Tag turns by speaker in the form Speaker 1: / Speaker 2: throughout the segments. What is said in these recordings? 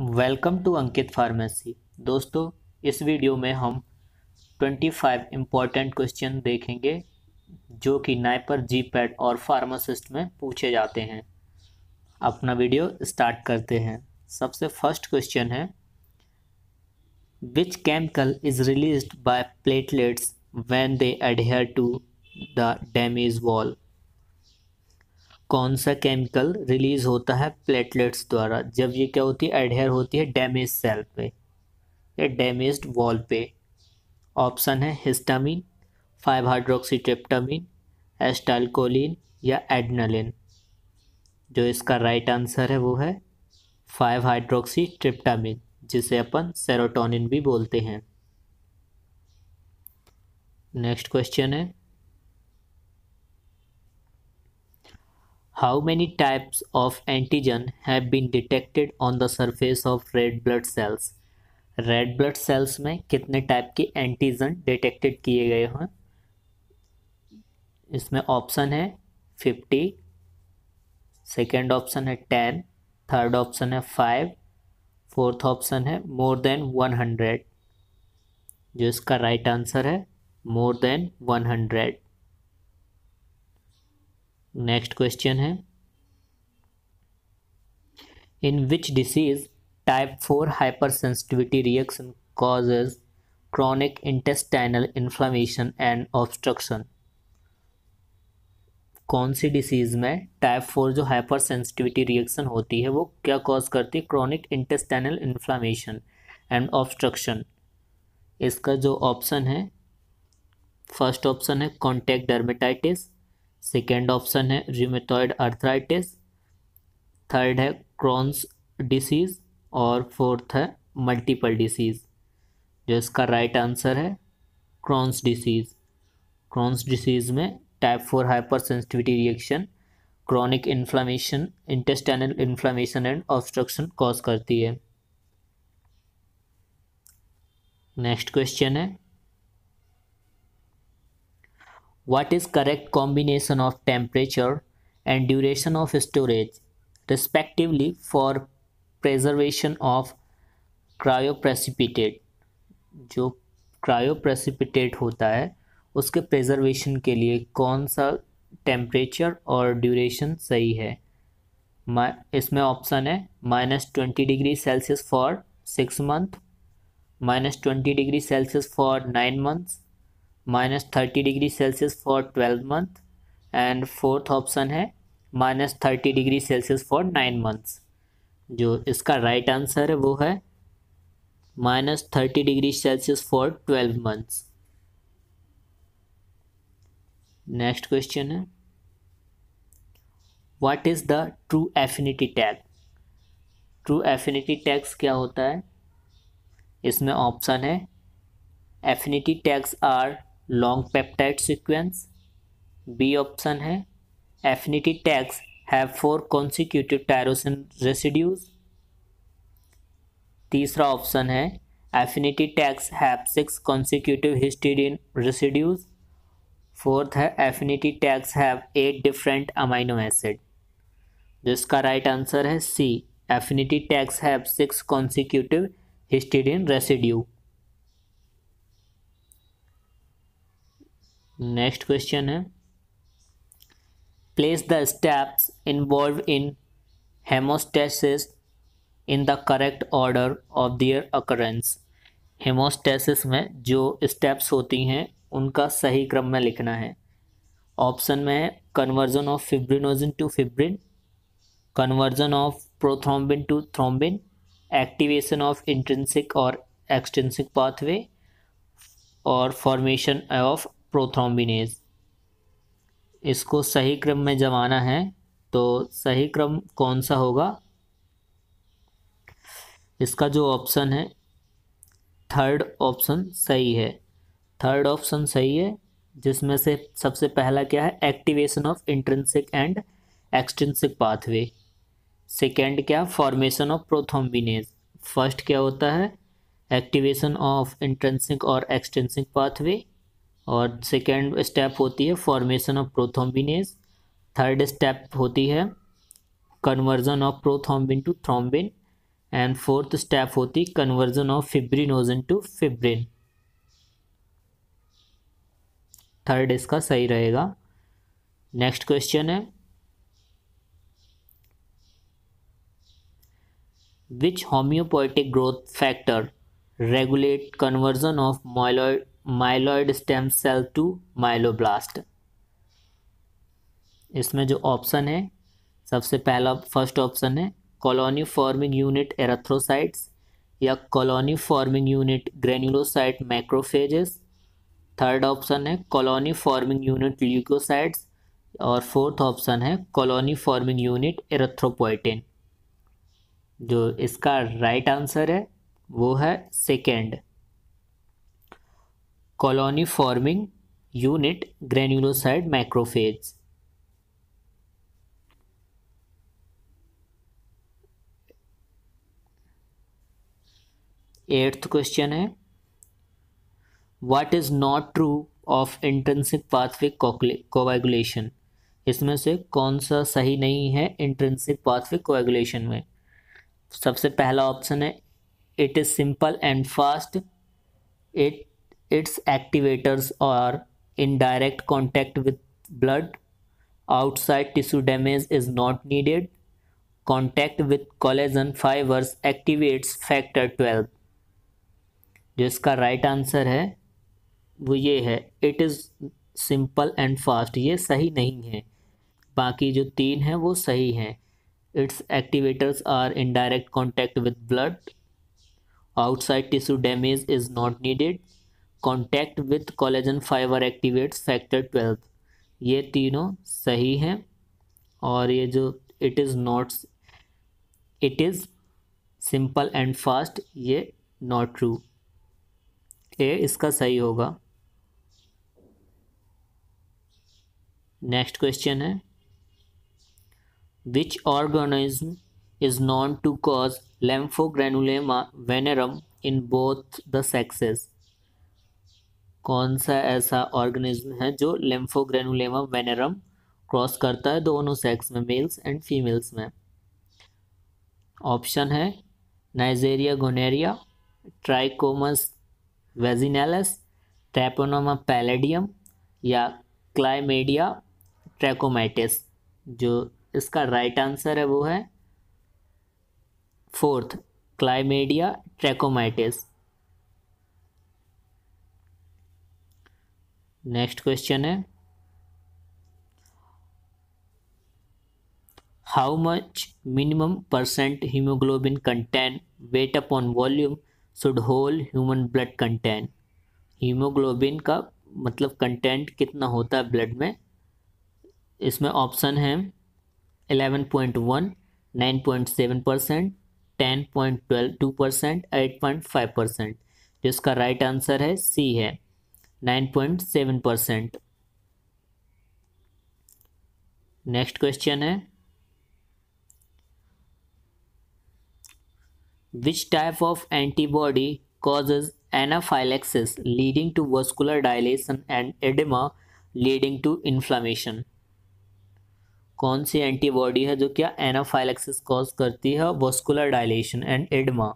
Speaker 1: Welcome to Ankit pharmacy. दोस्तों, इस video में हम 25 फाइव इंपॉर्टेंट क्वेश्चन देखेंगे, जो कि नाइपर जी पैड और फार्मासिस्ट में पूछे जाते हैं। अपना वीडियो स्टार्ट करते हैं। सबसे फ़र्स्ट क्वेश्चन है which chemical is release by platelets when they adhere to the damage wall कौन सा केमिकल रिलीज़ होता है प्लेटलेट्स द्वारा? जब ये क्या होती है? एडहेयर होती है डैमेज सेल पे। या डैमेज वॉल पे। ऑप्शन है हिस्टामिन फाइव हाइड्रोक्सीट्रिप्टामिन एस्टाइलकोलिन या एडनलिन जो इसका राइट आंसर है वो है फाइव हाइड्रोक्सी ट्रिप्टामिन जिसे अपन सेरोटोनिन भी बोलते हैं। नेक्स्ट क्वेश्चन है How many types of antigen have been detected on the surface of red blood cells? Red blood cells में कितने टाइप के एंटीजन डिटेक्टेड किए गए हैं? इसमें ऑप्शन है फिफ्टी सेकेंड ऑप्शन है टेन थर्ड ऑप्शन है फाइव फोर्थ ऑप्शन है मोर देन वन हंड्रेड जो इसका राइट right आंसर है more than one hundred next question है। In which disease type four hyper sensitivity reaction causes chronic intestinal inflammation and obstruction कौन सी disease में type four जो hyper sensitivity reaction होती है, वो क्या कॉज करती है? Chronic intestinal inflammation and obstruction इसका जो ऑप्शन है फ़र्स्ट ऑप्शन है कॉन्टैक्ट डर्मेटाइटिस सेकेंड ऑप्शन है रिमेटॉइड अर्थराइटिस थर्ड है क्रॉन्स डिसीज़ और फोर्थ है मल्टीपल डिसीज़ जो इसका राइट आंसर है क्रॉन्स डिसीज़ क्रॉन्स डिसीज़ में type four hyper sensitivity reaction chronic inflammation intestinal inflammation and obstruction cause करती है. नेक्स्ट क्वेश्चन है what is correct combination of temperature and duration of storage respectively for preservation of cryoprecipitate जो cryoprecipitate होता है उसके preservation के लिए कौन सा टेम्परेचर और ड्यूरेशन सही है इसमें ऑप्शन है minus twenty degree Celsius for six month minus twenty degree Celsius for nine months minus thirty degree Celsius for twelve month and fourth option है minus thirty degree Celsius for nine months. जो इसका right right answer है वो है minus thirty degree Celsius for twelve months. Next question है। What is the true affinity tag true affinity tags क्या होता है? इसमें ऑप्शन है। Affinity tags are long peptide sequence B option है affinity tags have four consecutive tyrosine residues तीसरा option है affinity tags have six consecutive histidine residues fourth है affinity tags have eight different amino acid जिसका right answer है C affinity tags have six consecutive histidine residue next question है. Place the steps involve in haemostasis in the correct order of their occurrence haemostasis में जो steps होती हैं, उनका सही क्रम में लिखना है। ऑप्शन में है conversion of fibrinogen to fibrin conversion of prothrombin to thrombin activation of intrinsic और एक्सटेंसिक पाथवे और फॉर्मेशन ऑफ़ प्रोथ्रोम्बिनेज इसको सही क्रम में जमाना है तो सही क्रम कौन सा होगा? इसका जो ऑप्शन है थर्ड ऑप्शन सही है। थर्ड ऑप्शन सही है, जिसमें से सबसे पहला क्या है? Activation of intrinsic and extrinsic pathway second क्या? फॉर्मेशन ऑफ़ प्रोथोम्बिनेज फ़र्स्ट क्या होता है? एक्टिवेशन ऑफ़ इंट्रेंसिक और एक्सटेंसिक पाथवे और सेकेंड स्टेप होती है formation of prothrombinase third step होती है conversion of prothrombin to thrombin and fourth step होती है conversion of fibrinogen to fibrin third इसका सही रहेगा। नेक्स्ट क्वेश्चन है। Which haematopoietic growth factor regulate conversion of myeloid myeloid stem cell to myeloblast इसमें जो ऑप्शन है, सबसे पहला फ़र्स्ट ऑप्शन है कॉलोनी फॉर्मिंग यूनिट एरेथ्रोसाइट्स या colony forming unit granulocyte macrophages third option है कॉलोनी फॉर्मिंग यूनिट ल्यूकोसाइड्स और fourth option है कॉलोनी फॉर्मिंग यूनिट एरेथ्रोपोइटिन जो इसका राइट right आंसर है, वो है second colony forming unit granulocyte macrophage eighth question है. What is not true of intrinsic pathway coagulation इसमें से कौन सा सही नहीं है इंट्रेंसिक पाथवे कोवागुलेशन में? सबसे पहला ऑप्शन है it is simple and fast it its activators are in direct contact with blood outside tissue damage is not needed contact with collagen fibres activates factor twelve जो इसका राइट आंसर है, वो ये है it is simple and fast ये सही नहीं है। बाकी जो तीन हैं, वो सही हैं। Its activators are in direct contact with blood outside tissue damage is not needed contact with collagen fibre activates factor twelve ये तीनों सही हैं और ये जो it is not it is simple and fast ये नॉट ट्रू ए इसका सही होगा। नेक्स्ट क्वेश्चन है। Which organism is known to cause lymphogranuloma venereum in both the sexes कौन सा ऐसा ऑर्गेनिज्म है जो लेम्फोग्रेनुलेमा वेनेरम क्रॉस करता है दोनों सेक्स में मेल्स एंड फीमेल्स में? ऑप्शन है Neisseria gonorrhoeae Trichomonas vaginalis Treponema pallidum या क्लाइमेडिया ट्रैकोमाइटिस जो इसका राइट आंसर है वो है fourth Chlamydia trachomatis next question है। How much minimum percent haemoglobin content weight upon volume should whole human blood content haemoglobin का मतलब कंटेंट कितना होता है ब्लड में? इसमें ऑप्शन है eleven point one nine point seven percent ten point twelve two percent eight point five percent जिसका right answer है सी है। 9.7 परसेंट। नेक्स्ट क्वेश्चन है। Which type of antibody causes anaphylaxis leading to vascular dilation and oedema leading to inflammation कौन सी antibody है जो क्या anaphylaxis cause करती है वस्कुलर डायलेशन एंड एडमा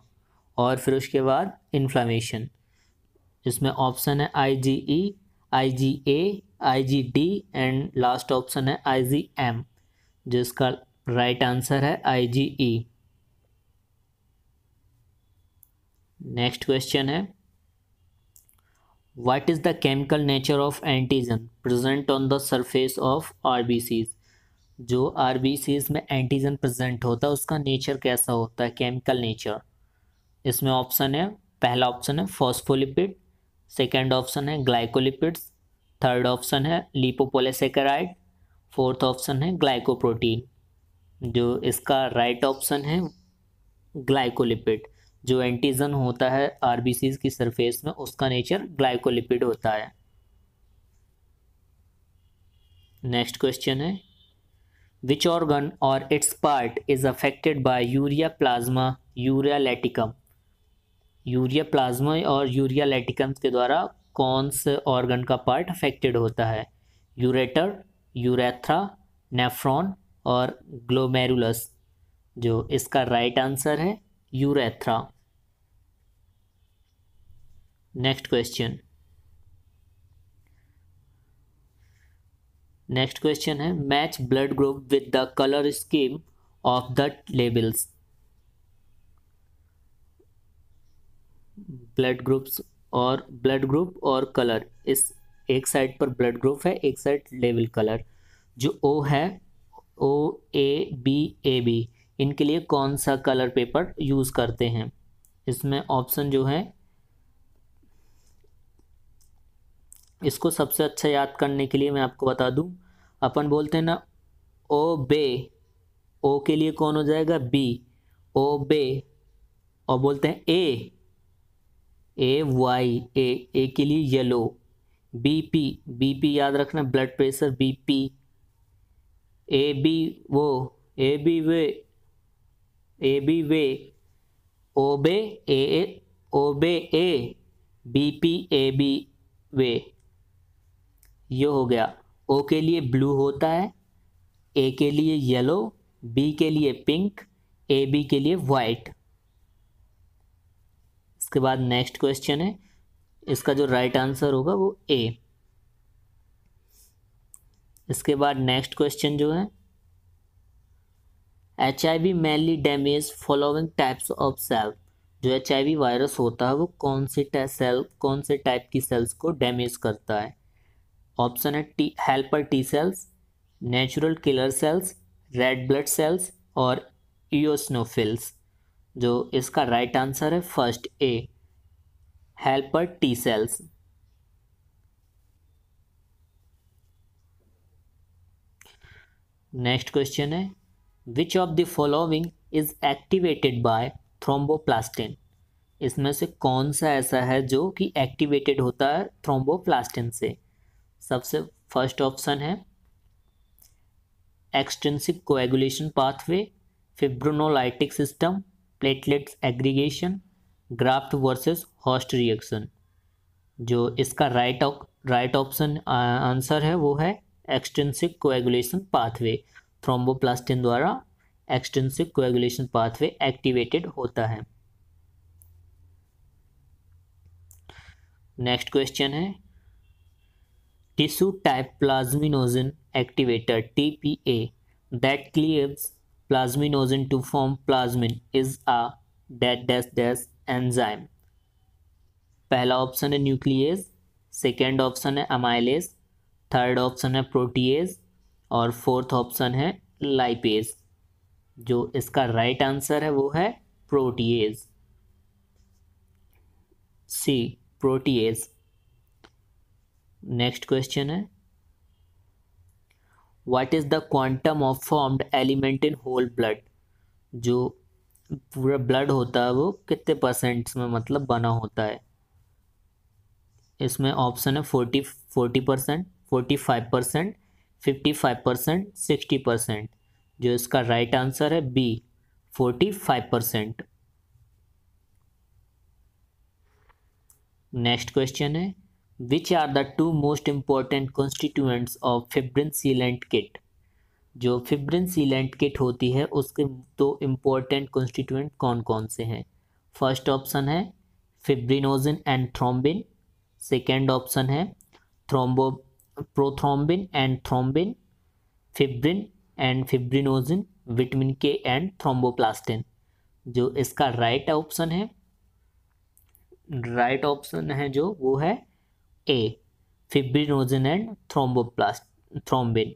Speaker 1: और फिर उसके बाद इन्फ्लामेशन जिसमें ऑप्शन है I G E I G A I G D and last option है आई जी एम जिसका राइट आंसर है I G E next question है what is the chemical nature of antigen present on the surface of RBCs जो RBCs में antigen present होता है, उसका nature कैसा होता है? केमिकल नेचर इसमें ऑप्शन है, पहला ऑप्शन है फॉस्फोलिपिड सेकेंड ऑप्शन है ग्लाइकोलिपिड्स, थर्ड ऑप्शन है लिपोपोलेसेकेराइड, फोर्थ ऑप्शन है ग्लाइकोप्रोटीन। जो इसका राइट ऑप्शन है ग्लाइकोलिपिड। जो एंटीजन होता है आरबीसीज की सरफेस में, उसका नेचर ग्लाइकोलिपिड होता है। नेक्स्ट क्वेश्चन है विच ऑर्गन और its part is affected by Ureaplasma urealyticum Ureaplasma और यूरिया लेटिकम के द्वारा कौन से ऑर्गन का पार्ट अफेक्टेड होता है? यूरेटर, यूरेथ्रा, नेफ्रॉन और ग्लोमेरुलस। जो इसका राइट आंसर है, urethra. Next question next question है match blood group with the colour scheme of the labels blood groups और ब्लड ग्रुप और कलर इस एक साइड पर ब्लड ग्रुप है, एक साइड लेवल कलर जो ओ है O A B A B इनके लिए कौन सा कलर पेपर यूज़ करते हैं? इसमें ऑप्शन जो है, इसको सबसे अच्छा याद करने के लिए मैं आपको बता दूँ। अपन बोलते हैं ना ओ बे ओ के लिए कौन हो जाएगा? बी ओ बे और बोलते हैं A A Y A A के लिए yellow B P B P याद रखना blood pressure B P A B वो. ए बी वे. ए बी वे. ओ बे A O bay A B P A B वे. ये हो गया. ओ के लिए ब्लू होता है. ए के लिए येलो बी के लिए पिंक ए बी के लिए वाइट इसके बाद नेक्स्ट क्वेश्चन है। इसका जो राइट आंसर होगा वो ए इसके बाद नेक्स्ट क्वेश्चन जो है। H I V mainly damage following types of cell जो एच आई वी वायरस होता है वो कौन से सेल कौन से टाइप की सेल्स को डैमेज करता है? ऑप्शन है T helper T cells natural killer cells red blood cells और ईओस्नोफिल्स जो इसका राइट आंसर है first A helper T cells next question है which of the following is activated by thromboplastin इसमें से कौन सा ऐसा है जो कि एक्टिवेटेड होता है थ्रोम्बोप्लास्टिन से? सबसे फ़र्स्ट ऑप्शन है extensive coagulation pathway fibrinolytic system platelets aggregation graft versus host reaction जो इसका राइट राइट ऑप्शन आंसर है, वो है एक्सटेंसिव कोएगुलेशन पाथवे थ्रोम्बोप्लास्टिन द्वारा एक्सटेंसिव कोएगुलेशन पाथवे एक्टिवेटेड होता है। नेक्स्ट क्वेश्चन है। Tissue type plasminogen activator TPA that clears plasminogen to form plasmin is a date dash dash enzyme पहला option है nucleus second option है amylase third option है protease और fourth option है lipase जो इसका राइट right आंसर है वो है protease C protease next question है what is the quantum of formed element in whole blood जो पूरा ब्लड होता है, वो कितने परसेंट में मतलब बना होता है? इसमें ऑप्शन है forty forty percent forty five percent fifty five percent sixty percent जो इसका राइट right आंसर है B forty five percent next question है which are the two most important constituents of fibrin sealant kit जो fibrin sealant kit होती है, उसके दो important constituent कौन कौन से हैं? फ़र्स्ट ऑप्शन है fibrinogen and thrombin second option है thrombo prothrombin and thrombin fibrin and fibrinogen vitamin K and thromboplastin जो इसका राइट ऑप्शन है राइट ऑप्शन है जो, वो है A fibrinogen and thromboplast thrombin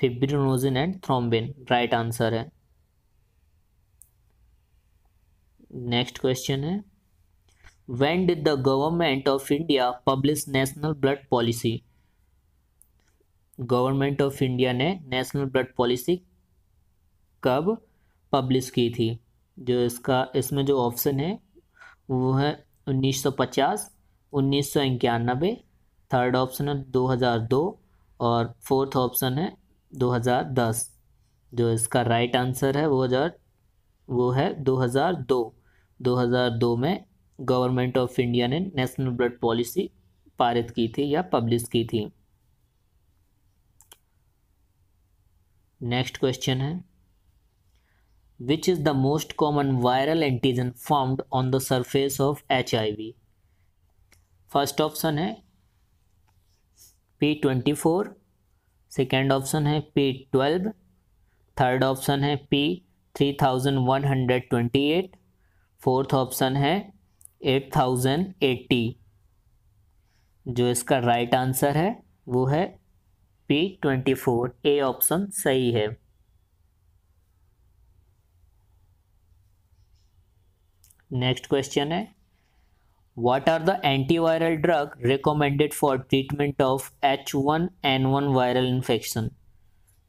Speaker 1: fibrinogen and thrombin right answer है. नेक्स्ट क्वेश्चन है. When did the government of india publish national blood policy? Government of India ने नेशनल ब्लड पॉलिसी कब publish की थी? जो इसका, इसमें जो ऑप्शन है, वो है 1950 उन्नीस सौ इक्यानबे थर्ड ऑप्शन है 2002 और फोर्थ ऑप्शन है 2010 जो इसका राइट आंसर है, वो हज़ार वो है 2002 2002 में गवर्नमेंट ऑफ़ इंडिया ने नेशनल ब्लड पॉलिसी पारित की थी या पब्लिश की थी। नेक्स्ट क्वेश्चन है। Which is the most common viral antigen found on the surface of H I V first option है P twenty four second option है पी ट्वेल्व थर्ड ऑप्शन है P three thousand one hundred twenty eight fourth option है eight thousand eighty जो इसका right right answer है, वो है P twenty four A option सही है। नेक्स्ट क्वेश्चन है what are the antiviral drug recommended for treatment of H1N1 viral infection?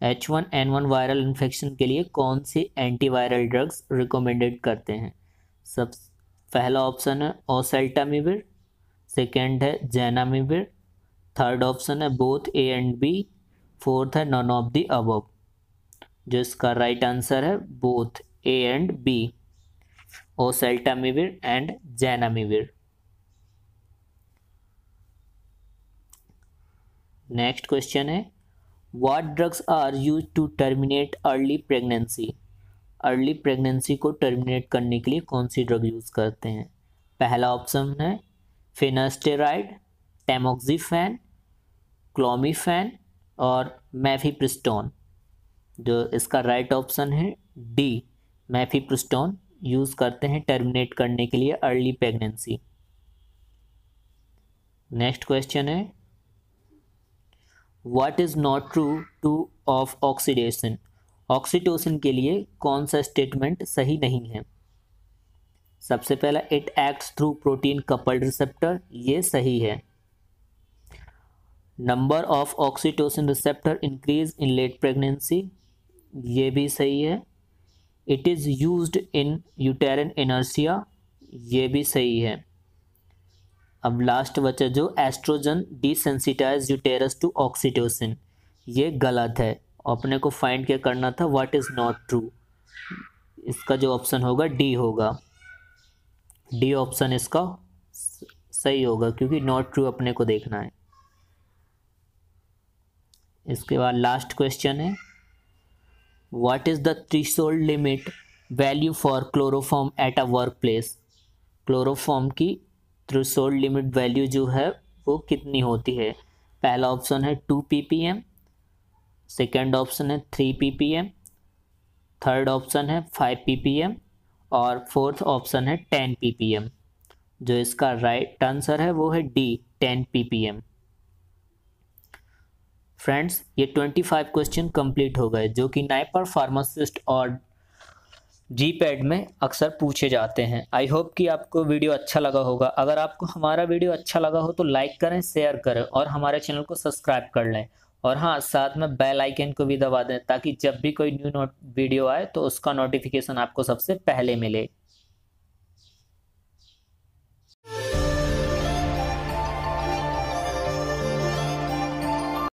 Speaker 1: H1N1 viral infection के लिए कौन सी एंटीवायरल ड्रग्स रिकमेंडेड करते हैं? सब, पहला ऑप्शन है ओसेल्टामिविर सेकेंड है जैनामिविर थर्ड ऑप्शन है both A and B fourth है नॉन ऑफ़ द अबव जो इसका राइट आंसर है both A and B oseltamivir and zanamivir next question है what drugs are use to terminate early pregnancy early pregnancy को terminate करने के लिए कौन सी ड्रग यूज़ करते हैं? पहला ऑप्शन है फिनास्टेराइड टेमोक्सीफैन क्लोमीफैन और मैफीप्रिस्टोन जो इसका राइट ऑप्शन है डी मैफीप्रिस्टोन यूज़ करते हैं टर्मिनेट करने के लिए अर्ली प्रेगनेंसी नेक्स्ट क्वेश्चन है what is not true to of oxidation oxytocin के लिए कौन सा स्टेटमेंट सही नहीं है? सबसे पहला it acts through protein coupled receptor ये सही है। Number of oxytocin receptor increase in late pregnancy ये भी सही है। It is used in uterine inertia ये भी सही है। अब लास्ट बचा जो oestrogen desensitise uterus to oxytocin ये गलत है। अपने को फाइंड क्या करना था? व्हाट इज़ नॉट ट्रू इसका जो ऑप्शन होगा डी होगा। डी ऑप्शन इसका सही होगा, क्योंकि नॉट ट्रू अपने को देखना है। इसके बाद लास्ट क्वेश्चन है। What is the threshold limit value for chloroform at a workplace chloroform की थ्रेशोल्ड लिमिट वैल्यू जो है, वो कितनी होती है? पहला ऑप्शन है two P P M second option है three P P M third option है फाइव पी पी एम और फोर्थ ऑप्शन है टेन पी पी एम जो इसका राइट आंसर है, वो है D ten P P M friends ये ट्वेंटी फाइव क्वेश्चन कंप्लीट हो गए, जो कि नाइपर फार्मासिस्ट और जी पैड में अक्सर पूछे जाते हैं। आई होप कि आपको वीडियो अच्छा लगा होगा। अगर आपको हमारा वीडियो अच्छा लगा हो तो लाइक करें शेयर करें और हमारे चैनल को सब्सक्राइब कर लें। और हाँ साथ में बेल आइकन को भी दबा दें ताकि जब भी कोई न्यू नोट वीडियो आए तो उसका नोटिफिकेशन आपको सबसे पहले मिले।